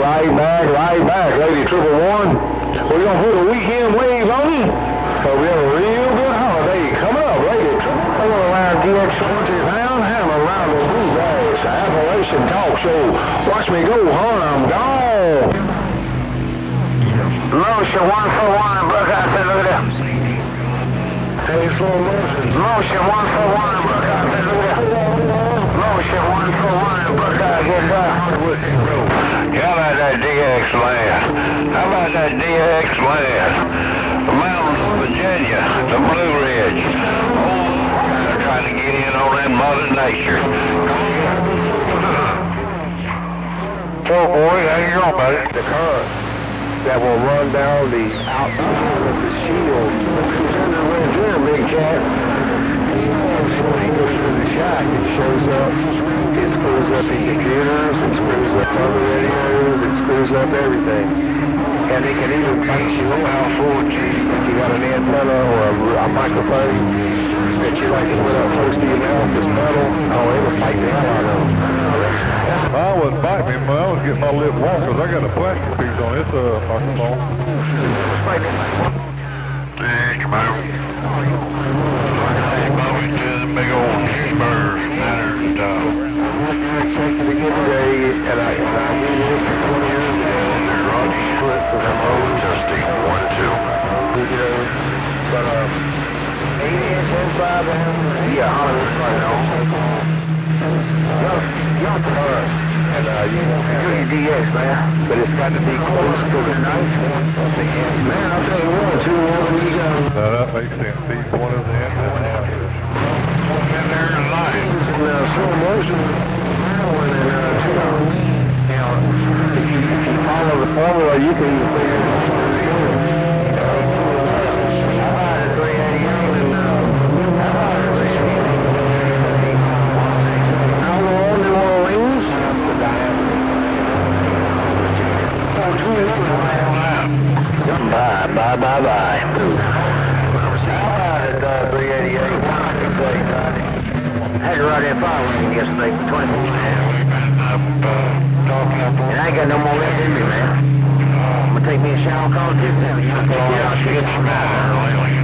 Right back, right back, Lady Triple One. We're gonna put a weekend wave on you. So we have a real good holiday coming up, Lady Triple. Hello, around DX 20 pound hammer around the blue grass. Appalachian talk show. Watch me go, hon, I'm gone. Motion one for one, Buckeye said, look at that. Hey, slow motion. Motion one for one, Buckeye said, look at that. Motion one for one, Buckeye get down. How about that DX land? How about that DX land? The mountains of Virginia, the Blue Ridge. Oh, kind of trying to get in on that Mother Nature. So, boy, how you going, buddy? The current that will run down the outside of the shield. It's under right there, big cat. So when he goes through the shock, it shows up, it screws up the computers, it screws up other radios, it screws up everything. And it can even bite you out for If you got an antenna or a, a microphone that you like to put up close to your mouth, this metal, oh, it will fight the hell out of them. I wouldn't bite me, but I was getting my lip warm because I got a plastic piece on this uh, microphone. Hey, come on. Hey, Bobby, to the big old yeah, Hollywood, right on. Young, young and, uh, you, you're DX, man, but it's got to be close to the knife. Man, I'll tell you what, two one, you Now that makes sense. One of the. In there in uh, slow motion, and, uh, you, if you follow the formula, you can Bye, bye, bye, bye. Alright, uh, 388. Had to ride that fire yesterday for 20 And I ain't got no more left in me, man. I'm gonna take me a shower, call it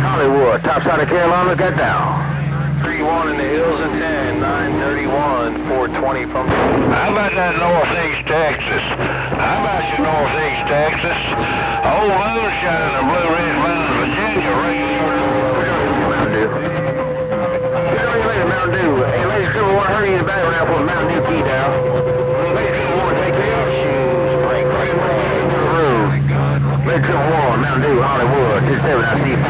Hollywood, top side of Carolina, got down. 3-1 in the hills and 10, 931, 420 from How about that northeast Texas? How about your northeast Texas? Old moonshine in the Blue Ridge Mountains, Virginia, right Mountain Dew. Ladies, hurry background for Mountain Dew. Ladies, take shoes, break right away into the room. Ladies, come on, Mountain Dew, Hollywood, just there, see.